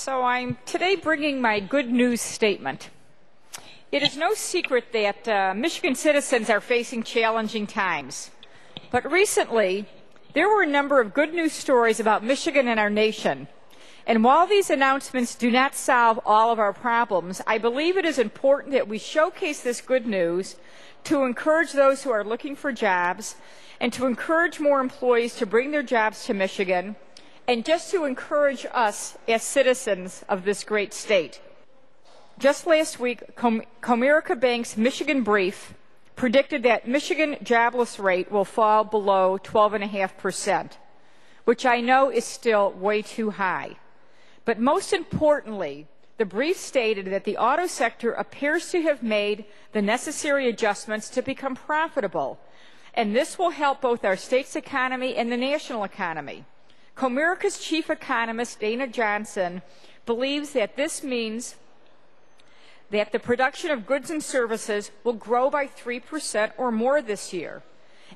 So I'm today bringing my good news statement. It is no secret that uh, Michigan citizens are facing challenging times. But recently, there were a number of good news stories about Michigan and our nation. And while these announcements do not solve all of our problems, I believe it is important that we showcase this good news to encourage those who are looking for jobs and to encourage more employees to bring their jobs to Michigan and just to encourage us as citizens of this great state. Just last week, Com- Comerica Bank's Michigan Brief predicted that Michigan jobless rate will fall below 12.5%, which I know is still way too high. But most importantly, the brief stated that the auto sector appears to have made the necessary adjustments to become profitable, and this will help both our state's economy and the national economy. Comerica's chief economist, Dana Johnson, believes that this means that the production of goods and services will grow by 3% or more this year.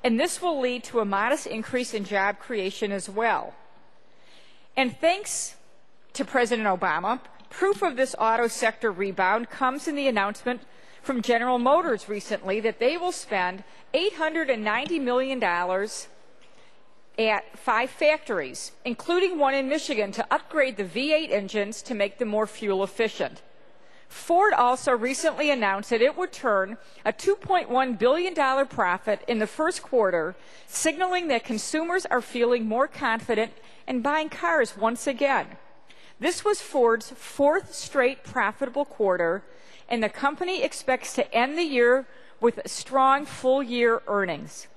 And this will lead to a modest increase in job creation as well. And thanks to President Obama, proof of this auto sector rebound comes in the announcement from General Motors recently that they will spend $890 million at five factories, including one in Michigan, to upgrade the V8 engines to make them more fuel efficient. Ford also recently announced that it would turn a $2.1 billion profit in the first quarter, signaling that consumers are feeling more confident in buying cars once again. This was Ford's fourth straight profitable quarter, and the company expects to end the year with strong full year earnings.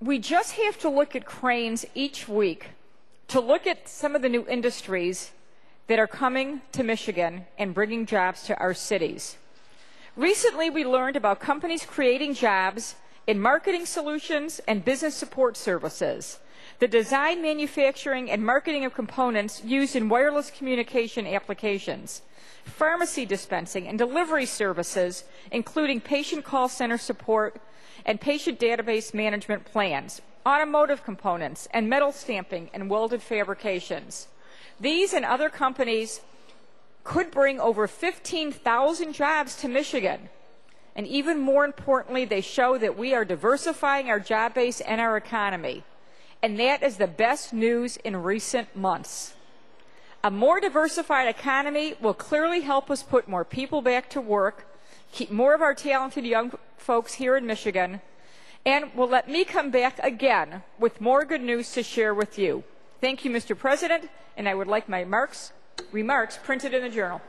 We just have to look at Crain's each week to look at some of the new industries that are coming to Michigan and bringing jobs to our cities. Recently, we learned about companies creating jobs in marketing solutions and business support services, the design, manufacturing, and marketing of components used in wireless communication applications, pharmacy dispensing and delivery services, including patient call center support and patient database management plans, automotive components, and metal stamping and welded fabrications. These and other companies could bring over 15,000 jobs to Michigan. And even more importantly, they show that we are diversifying our job base and our economy. And that is the best news in recent months. A more diversified economy will clearly help us put more people back to work, keep more of our talented young folks here in Michigan, and will let me come back again with more good news to share with you. Thank you, Mr. President, and I would like my remarks, remarks printed in the journal.